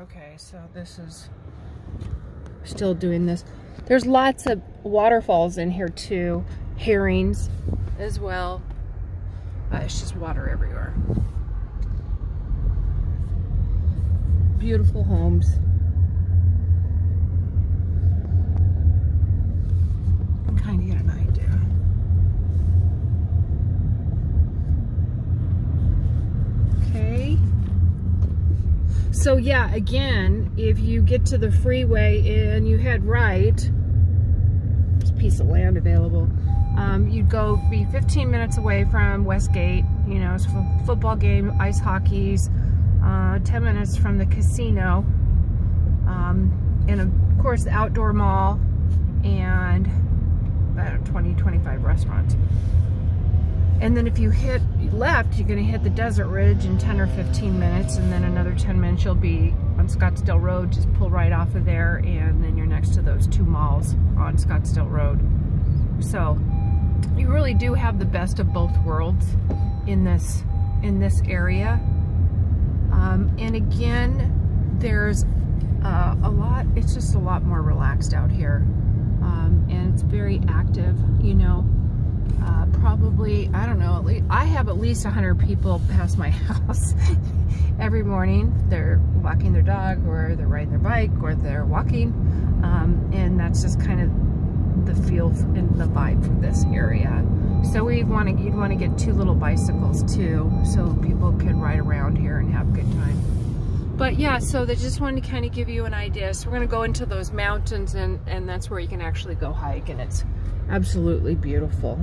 Okay, so this is still doing this. There's lots of waterfalls in here too. Herrings as well. Uh, it's just water everywhere. Beautiful homes. kind of get an idea. Okay. So yeah, again, if you get to the freeway and you head right, there's a piece of land available. Um, you'd go be 15 minutes away from Westgate. You know, it's a football game, ice hockey's, uh, 10 minutes from the casino, um, and of course the outdoor mall, and about 20, 25 restaurants. And then if you hit left, you're gonna hit the Desert Ridge in 10 or 15 minutes, and then another 10 minutes you'll be on Scottsdale Road, just pull right off of there, and then you're next to those two malls on Scottsdale Road. So you really do have the best of both worlds in this in this area. Um, and again, there's uh, a lot, it's just a lot more relaxed out here. Um, and it's very active, you know. Uh, probably, I don't know, at least, at least 100 people pass my house every morning. They're walking their dog or they're riding their bike or they're walking. Um, and that's just kind of the feel and the vibe for this area. So we want to, you'd want to get two little bicycles too, so people can ride around here and have a good time. But yeah, so they just wanted to kind of give you an idea. So we're going to go into those mountains and, and that's where you can actually go hike and it's absolutely beautiful.